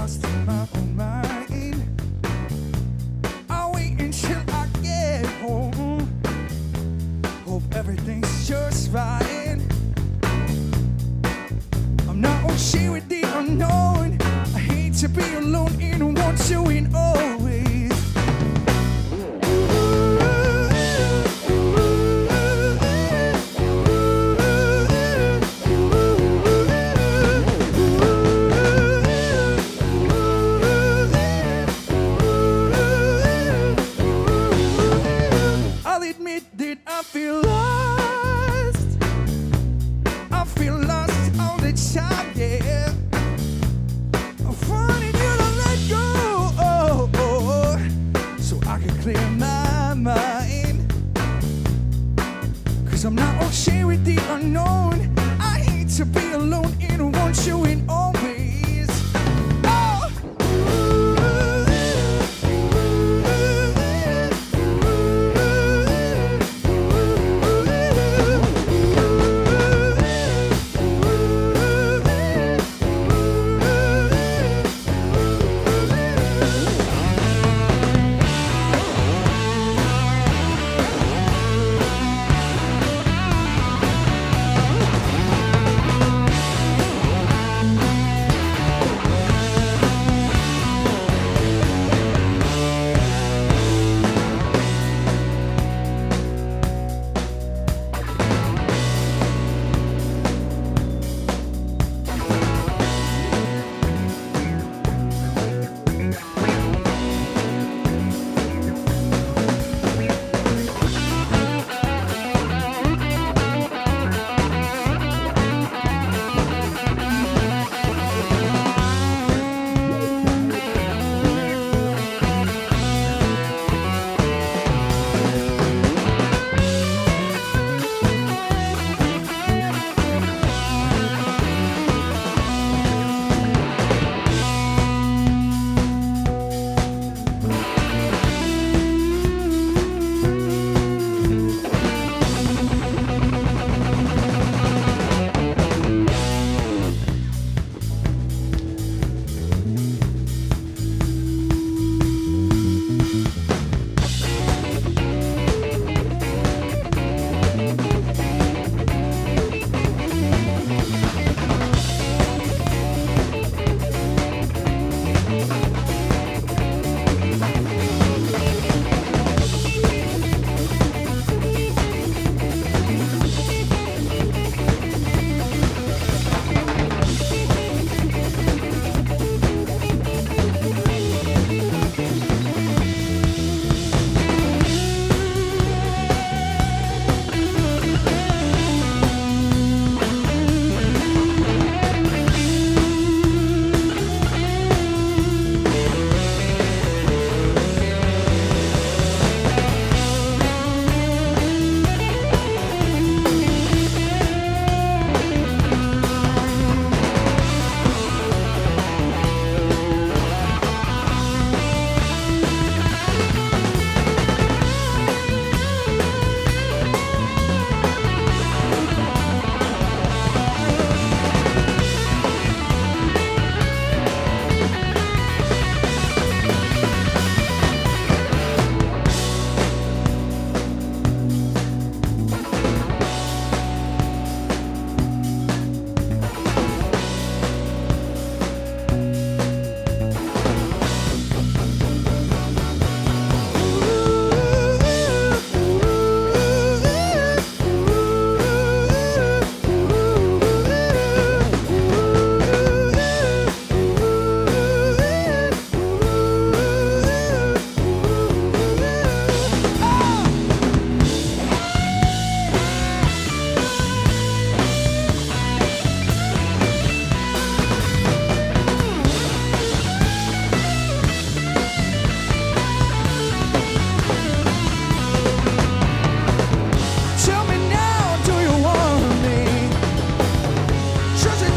lost in my own mind. I'll wait until I get home. Hope everything's just right. Cause I'm not okay with the unknown. I hate to be alone and want you in all me treasure